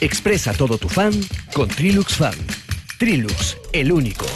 Expresa todo tu fan con Trilux Fan. Trilux, el único.